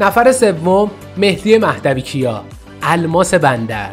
نفر سوم مهدی مهدوی کیا الماس بندر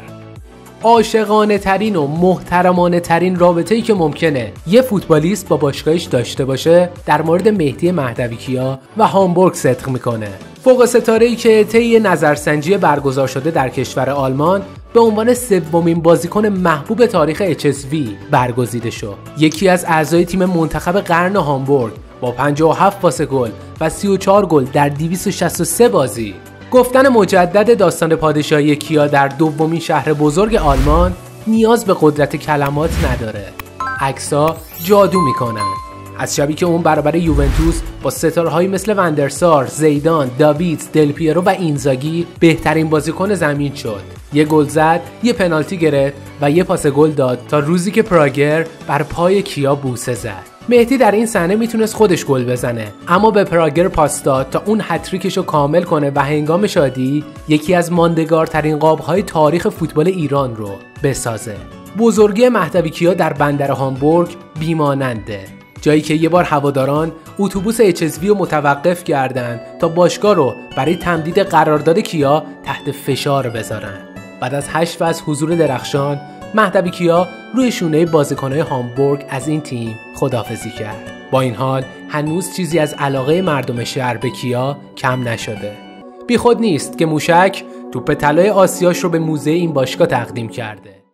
عاشقانه ترین و محترمانه ترین رابطه ای که ممکنه یه فوتبالیست با باشگاهش داشته باشه در مورد مهدی مهدوی کیا و هامبورگ صدق می‌کنه فوق ستاره ای که طی نظرسنجی برگزار شده در کشور آلمان به عنوان سومین بازیکن محبوب تاریخ HSV برگزیده شد. یکی از اعضای تیم منتخب قرن هامبورگ با 57 پاس گل و 34 گل در 263 بازی. گفتن مجدد داستان پادشاهی کیا در دومین شهر بزرگ آلمان نیاز به قدرت کلمات نداره. عکسا جادو می‌کنن. از شبی که اون برابر یوونتوس با ستارهایی مثل وندرسار، زیدان، داویدز، دلپیرو و اینزاگی بهترین بازیکن زمین شد. یه گل زد، یه پنالتی گرفت و یه پاس گل داد تا روزی که پراگر بر پای کیا بوسه زد. مهدی در این صحنه می‌تونست خودش گل بزنه اما به پراگر پاس داد تا اون هتریکش رو کامل کنه و هنگام شادی یکی از ماندگارترین قابهای تاریخ فوتبال ایران رو بسازه. بزرگی مهدوی کیا در بندر هامبورگ بیماننده جایی که یه بار هواداران اتوبوس HSV رو متوقف کردند تا باشگاه رو برای تمدید قرارداد کیا تحت فشار بذارن. بعد از هشت از حضور درخشان مهدوی کیا روی شونه بازیکنهای هامبورگ از این تیم خدافزی کرد. با این حال هنوز چیزی از علاقه مردم شهر به کیا کم نشده. بیخود نیست که موشک توپ طلای آسیاش رو به موزه این باشگاه تقدیم کرده.